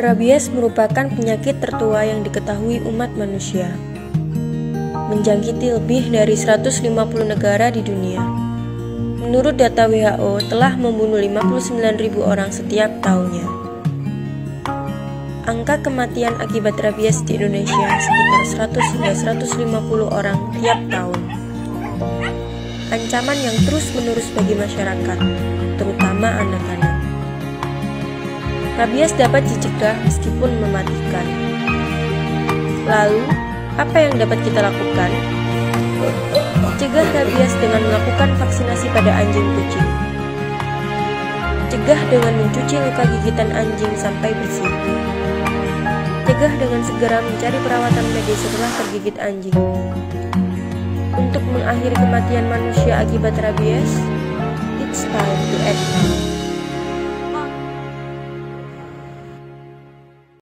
Rabies merupakan penyakit tertua yang diketahui umat manusia. Menjangkiti lebih dari 150 negara di dunia. Menurut data WHO, telah membunuh 59.000 orang setiap tahunnya. Angka kematian akibat rabies di Indonesia sekitar 100 hingga 150 orang tiap tahun. Ancaman yang terus-menerus bagi masyarakat, terutama anak-anak. Rabies dapat dicegah meskipun mematikan. Lalu, apa yang dapat kita lakukan? Cegah rabies dengan melakukan vaksinasi pada anjing kucing. Cegah dengan mencuci luka gigitan anjing sampai bersih. Cegah dengan segera mencari perawatan medis setelah tergigit anjing. Untuk mengakhiri kematian manusia akibat rabies,